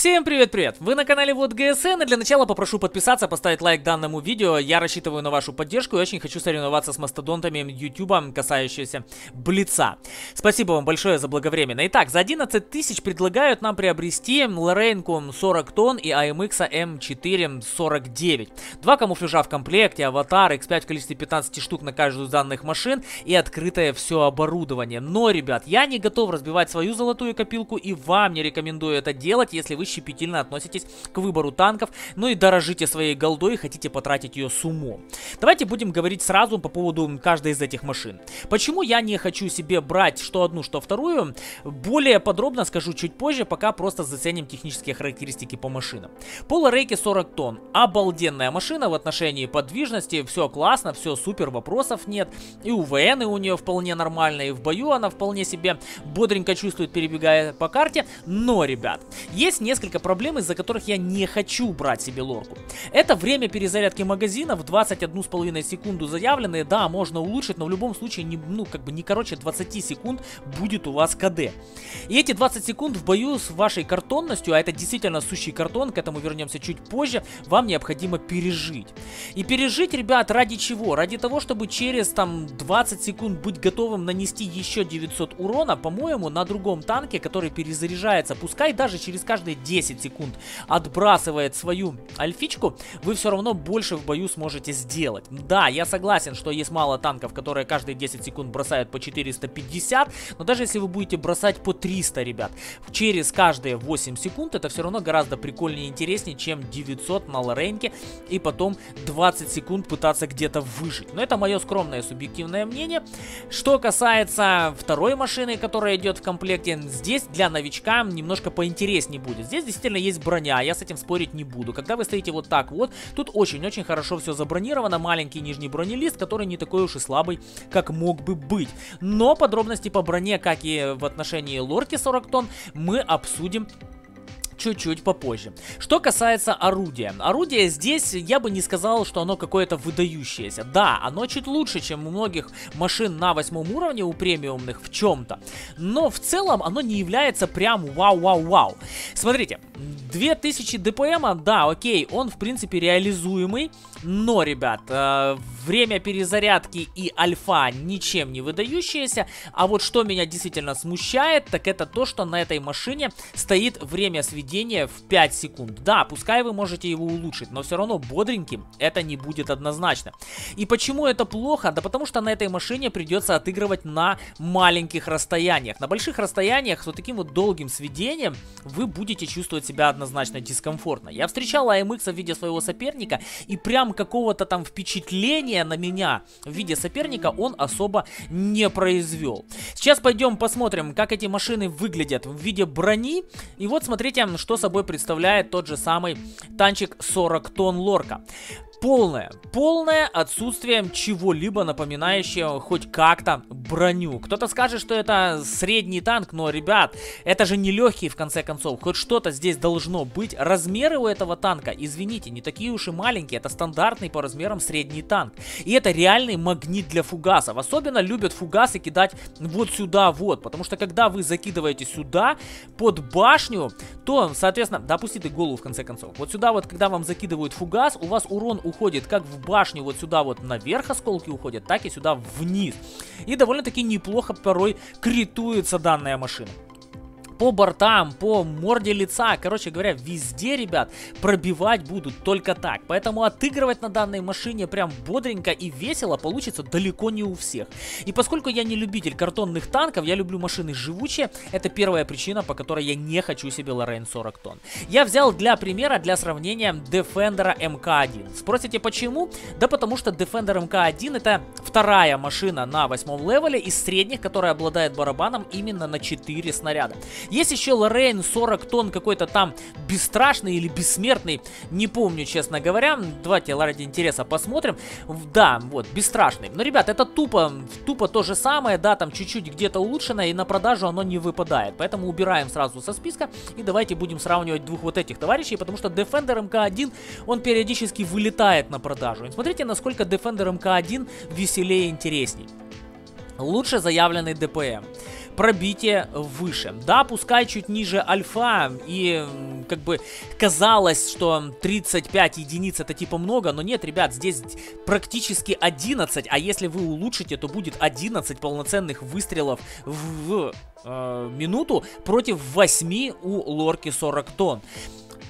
Всем привет-привет! Вы на канале Вот ГСН, и для начала попрошу подписаться, поставить лайк данному видео. Я рассчитываю на вашу поддержку и очень хочу соревноваться с мастодонтами YouTube, касающиеся Блица. Спасибо вам большое за благовременно. Итак, за 11 тысяч предлагают нам приобрести Лорейнку 40 тонн и AMX M4 49. Два камуфляжа в комплекте, аватар, X5 в количестве 15 штук на каждую из данных машин и открытое все оборудование. Но, ребят, я не готов разбивать свою золотую копилку и вам не рекомендую это делать, если вы щепетильно относитесь к выбору танков, ну и дорожите своей голдой и хотите потратить ее с умом. Давайте будем говорить сразу по поводу каждой из этих машин. Почему я не хочу себе брать что одну, что вторую, более подробно скажу чуть позже, пока просто заценим технические характеристики по машинам. Пола Рейки 40 тонн. Обалденная машина в отношении подвижности, все классно, все супер, вопросов нет. И УВН у нее вполне нормальные, и в бою она вполне себе бодренько чувствует, перебегая по карте. Но, ребят, есть несколько проблем, из-за которых я не хочу брать себе лорку. Это время перезарядки магазина в 21,5 секунду заявленные, да, можно улучшить, но в любом случае, не, ну, как бы не короче 20 секунд будет у вас КД. И эти 20 секунд в бою с вашей картонностью, а это действительно сущий картон, к этому вернемся чуть позже, вам необходимо пережить. И пережить, ребят, ради чего? Ради того, чтобы через там 20 секунд быть готовым нанести еще 900 урона, по-моему, на другом танке, который перезаряжается, пускай даже через каждые 10 секунд отбрасывает свою альфичку, вы все равно больше в бою сможете сделать. Да, я согласен, что есть мало танков, которые каждые 10 секунд бросают по 450, но даже если вы будете бросать по 300, ребят, через каждые 8 секунд, это все равно гораздо прикольнее и интереснее, чем 900 на лоренке, и потом 20 секунд пытаться где-то выжить. Но это мое скромное субъективное мнение. Что касается второй машины, которая идет в комплекте, здесь для новичка немножко поинтереснее будет. Здесь действительно есть броня, я с этим спорить не буду. Когда вы стоите вот так вот, тут очень-очень хорошо все забронировано. Маленький нижний бронелист, который не такой уж и слабый, как мог бы быть. Но подробности по броне, как и в отношении лорки 40 тонн, мы обсудим чуть-чуть попозже. Что касается орудия. Орудие здесь, я бы не сказал, что оно какое-то выдающееся. Да, оно чуть лучше, чем у многих машин на восьмом уровне, у премиумных в чем-то. Но в целом оно не является прям вау-вау-вау. Смотрите, 2000 ДПМа, да, окей, он в принципе реализуемый. Но, ребят, э, время перезарядки и альфа ничем не выдающиеся. А вот что меня действительно смущает, так это то, что на этой машине стоит время сведения в 5 секунд. Да, пускай вы можете его улучшить, но все равно бодреньким это не будет однозначно. И почему это плохо? Да потому что на этой машине придется отыгрывать на маленьких расстояниях. На больших расстояниях с вот таким вот долгим сведением вы будете чувствовать себя однозначно дискомфортно. Я встречал AMX в виде своего соперника и прям какого-то там впечатления на меня в виде соперника он особо не произвел. Сейчас пойдем посмотрим, как эти машины выглядят в виде брони. И вот смотрите, что собой представляет тот же самый танчик 40 тонн лорка полное, полное отсутствие чего-либо напоминающего хоть как-то броню. Кто-то скажет, что это средний танк, но, ребят, это же не легкий в конце концов. Хоть что-то здесь должно быть. Размеры у этого танка, извините, не такие уж и маленькие. Это стандартный по размерам средний танк. И это реальный магнит для фугасов. Особенно любят фугасы кидать вот сюда вот. Потому что когда вы закидываете сюда, под башню, то, соответственно, да голову в конце концов. Вот сюда вот, когда вам закидывают фугас, у вас урон уходит как в башню вот сюда вот наверх осколки уходят, так и сюда вниз. И довольно-таки неплохо порой критуется данная машина по бортам, по морде лица, короче говоря, везде, ребят, пробивать будут только так. Поэтому отыгрывать на данной машине прям бодренько и весело получится далеко не у всех. И поскольку я не любитель картонных танков, я люблю машины живучие, это первая причина, по которой я не хочу себе Лорейн 40 тонн. Я взял для примера, для сравнения Defender MK1. Спросите почему? Да потому что Defender MK1 это вторая машина на восьмом левеле из средних, которая обладает барабаном именно на 4 снаряда. Есть еще Лорейн 40 тонн какой-то там бесстрашный или бессмертный, не помню, честно говоря. Давайте ради интереса посмотрим. Да, вот, бесстрашный. Но, ребят, это тупо, тупо то же самое, да, там чуть-чуть где-то улучшено, и на продажу оно не выпадает. Поэтому убираем сразу со списка, и давайте будем сравнивать двух вот этих товарищей, потому что Defender MK1, он периодически вылетает на продажу. И смотрите, насколько Defender MK1 веселее и интересней. Лучше заявленный ДПМ. пробитие выше. Да, пускай чуть ниже альфа, и как бы казалось, что 35 единиц это типа много, но нет, ребят, здесь практически 11, а если вы улучшите, то будет 11 полноценных выстрелов в э, минуту против 8 у лорки 40 тонн.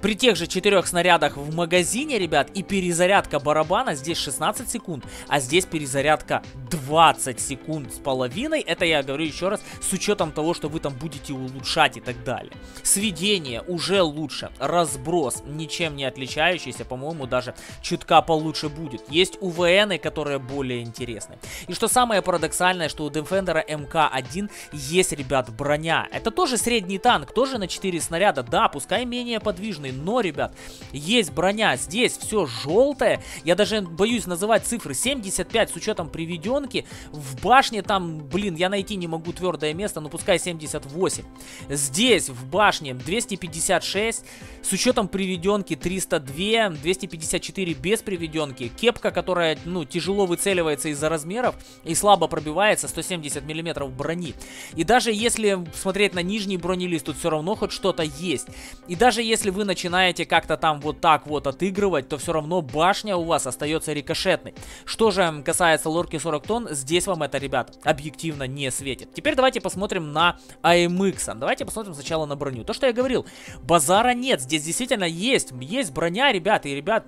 При тех же четырех снарядах в магазине, ребят, и перезарядка барабана здесь 16 секунд, а здесь перезарядка 20 секунд с половиной. Это я говорю еще раз, с учетом того, что вы там будете улучшать и так далее. Сведение уже лучше, разброс ничем не отличающийся, по-моему, даже чутка получше будет. Есть УВНы, которые более интересны. И что самое парадоксальное, что у Defender МК-1 есть, ребят, броня. Это тоже средний танк, тоже на 4 снаряда, да, пускай менее подвижный, но, ребят, есть броня, здесь все желтое, я даже боюсь называть цифры, 75 с учетом приведенки, в башне там, блин, я найти не могу твердое место, но пускай 78. Здесь в башне 256, с учетом приведенки 302, 254 без приведенки, кепка, которая, ну, тяжело выцеливается из-за размеров и слабо пробивается, 170 миллиметров брони. И даже если смотреть на нижний бронелист, тут все равно хоть что-то есть. И даже если вы начинаете как-то там вот так вот отыгрывать, то все равно башня у вас остается рикошетной. Что же касается лорки 40 тонн, здесь вам это, ребят, объективно не светит. Теперь давайте посмотрим на AMX. Давайте посмотрим сначала на броню. То, что я говорил, базара нет. Здесь действительно есть, есть броня, ребят, и, ребят,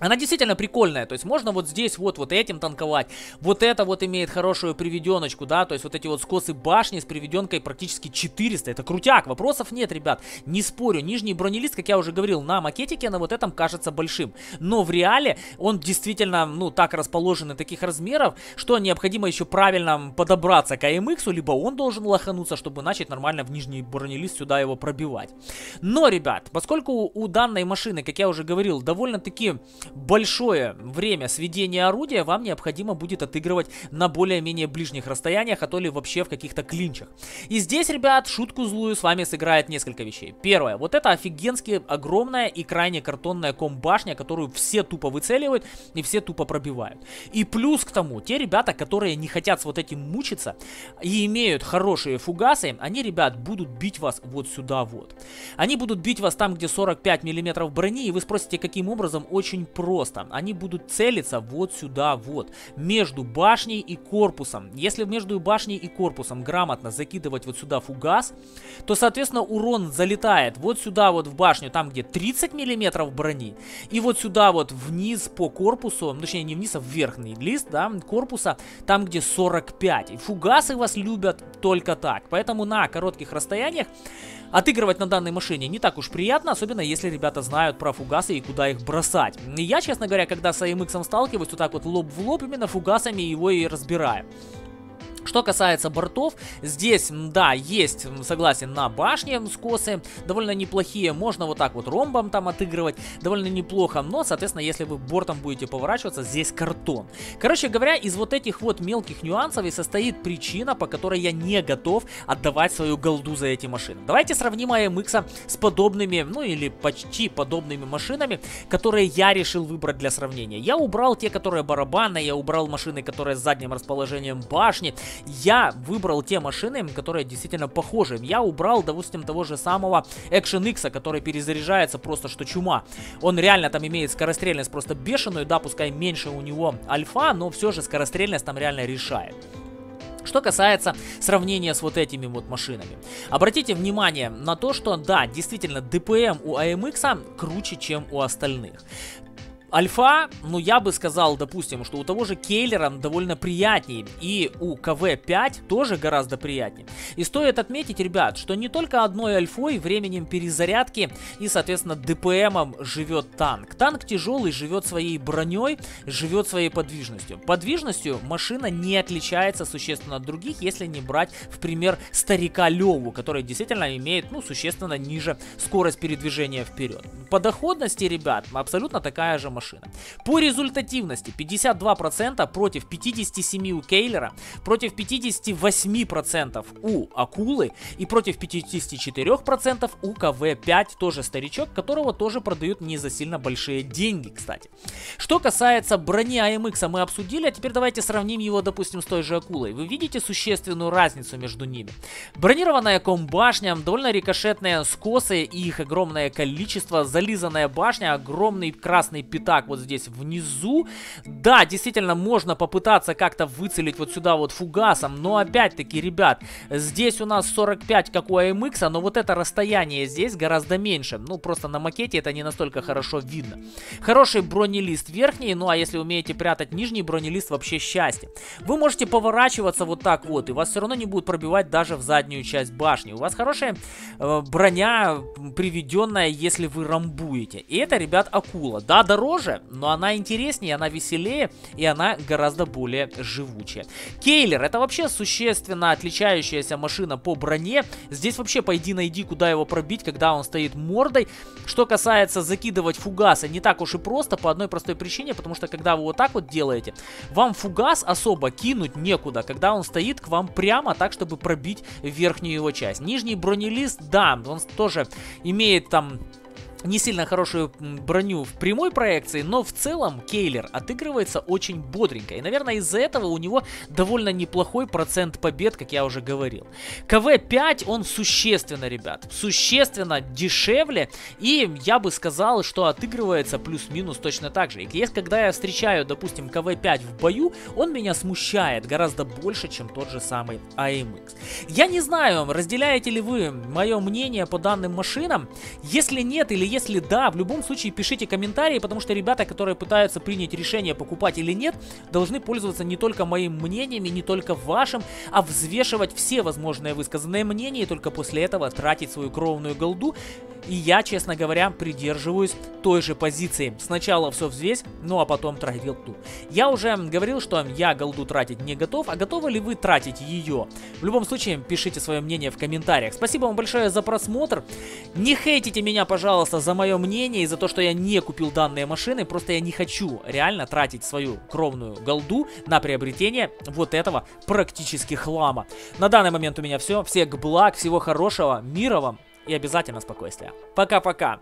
она действительно прикольная, то есть можно вот здесь вот, вот этим танковать, вот это вот имеет хорошую приведеночку, да, то есть вот эти вот скосы башни с приведенкой практически 400, это крутяк, вопросов нет, ребят, не спорю, нижний бронелист, как я уже говорил, на макетике на вот этом кажется большим, но в реале он действительно, ну, так расположен и таких размеров, что необходимо еще правильно подобраться к AMX, либо он должен лохануться, чтобы начать нормально в нижний бронелист сюда его пробивать. Но, ребят, поскольку у данной машины, как я уже говорил, довольно-таки большое время сведения орудия вам необходимо будет отыгрывать на более-менее ближних расстояниях, а то ли вообще в каких-то клинчах. И здесь, ребят, шутку злую с вами сыграет несколько вещей. Первое, вот это офигенски огромная и крайне картонная комбашня, которую все тупо выцеливают и все тупо пробивают. И плюс к тому, те ребята, которые не хотят с вот этим мучиться и имеют хорошие фугасы, они, ребят, будут бить вас вот сюда вот. Они будут бить вас там, где 45 миллиметров брони, и вы спросите, каким образом? Очень просто. Они будут целиться вот сюда вот, между башней и корпусом. Если между башней и корпусом грамотно закидывать вот сюда фугас, то, соответственно, урон залетает вот сюда вот в башню, там где 30 миллиметров брони, и вот сюда вот вниз по корпусу, ну, точнее не вниз, а в верхний лист, да, корпуса, там где 45. И фугасы вас любят только так. Поэтому на коротких расстояниях отыгрывать на данной машине не так уж приятно, особенно если ребята знают про фугасы и куда их бросать. Я, честно говоря, когда с AMX сталкиваюсь, вот так вот лоб в лоб именно фугасами его и разбираю. Что касается бортов, здесь, да, есть, согласен, на башне скосы, довольно неплохие, можно вот так вот ромбом там отыгрывать, довольно неплохо, но, соответственно, если вы бортом будете поворачиваться, здесь картон. Короче говоря, из вот этих вот мелких нюансов и состоит причина, по которой я не готов отдавать свою голду за эти машины. Давайте сравним AMX с подобными, ну или почти подобными машинами, которые я решил выбрать для сравнения. Я убрал те, которые барабанные, я убрал машины, которые с задним расположением башни, я выбрал те машины, которые действительно похожи. Я убрал, допустим, того же самого Action X, который перезаряжается просто что чума. Он реально там имеет скорострельность просто бешеную, да, пускай меньше у него альфа, но все же скорострельность там реально решает. Что касается сравнения с вот этими вот машинами. Обратите внимание на то, что да, действительно, DPM у AMX круче, чем у остальных. Альфа, ну я бы сказал, допустим, что у того же Кейлера довольно приятнее, и у КВ-5 тоже гораздо приятнее. И стоит отметить, ребят, что не только одной альфой, временем перезарядки и, соответственно, ДПМом живет танк. Танк тяжелый, живет своей броней, живет своей подвижностью. Подвижностью машина не отличается существенно от других, если не брать в пример старика Леву, который действительно имеет, ну, существенно ниже скорость передвижения вперед. По доходности, ребят, абсолютно такая же машина. По результативности 52% против 57 у Кейлера, против 58% у Акулы и против 54% у КВ-5, тоже старичок, которого тоже продают не за сильно большие деньги, кстати. Что касается брони AMX мы обсудили, а теперь давайте сравним его, допустим, с той же Акулой. Вы видите существенную разницу между ними? Бронированная комбашня, довольно рикошетные скосы и их огромное количество, зализанная башня, огромный красный пятак вот здесь внизу. Да, действительно, можно попытаться как-то выцелить вот сюда вот фугасом, но опять-таки, ребят, здесь у нас 45, как у AMX, но вот это расстояние здесь гораздо меньше. Ну, просто на макете это не настолько хорошо видно. Хороший бронелист верхний, ну а если умеете прятать нижний бронелист, вообще счастье. Вы можете поворачиваться вот так вот, и вас все равно не будет пробивать даже в заднюю часть башни. У вас хорошая э, броня, приведенная, если вы рамбуете. И это, ребят, акула. Да, дороже, но она интереснее, она веселее, и она гораздо более живучая. Кейлер, это вообще существенно отличающаяся машина по броне. Здесь вообще пойди найди, куда его пробить, когда он стоит мордой. Что касается закидывать фугасы, не так уж и просто, по одной простой причине, потому что когда вы вот так вот делаете, вам фугас особо кинуть некуда, когда он стоит к вам прямо так, чтобы пробить верхнюю его часть. Нижний бронелист, да, он тоже имеет там не сильно хорошую броню в прямой проекции, но в целом Кейлер отыгрывается очень бодренько. И, наверное, из-за этого у него довольно неплохой процент побед, как я уже говорил. КВ-5, он существенно, ребят, существенно дешевле. И я бы сказал, что отыгрывается плюс-минус точно так же. И если когда я встречаю, допустим, КВ-5 в бою, он меня смущает гораздо больше, чем тот же самый AMX. Я не знаю, разделяете ли вы мое мнение по данным машинам. Если нет или если да, в любом случае пишите комментарии, потому что ребята, которые пытаются принять решение, покупать или нет, должны пользоваться не только моим мнением и не только вашим, а взвешивать все возможные высказанные мнения и только после этого тратить свою кровную голду. И я, честно говоря, придерживаюсь той же позиции. Сначала все взвесь, ну а потом тратить голду. Я уже говорил, что я голду тратить не готов, а готовы ли вы тратить ее? В любом случае, пишите свое мнение в комментариях. Спасибо вам большое за просмотр. Не хейтите меня, пожалуйста, просто за мое мнение и за то, что я не купил данные машины. Просто я не хочу реально тратить свою кровную голду на приобретение вот этого практически хлама. На данный момент у меня все. Всех благ, всего хорошего, мира вам и обязательно спокойствия. Пока-пока.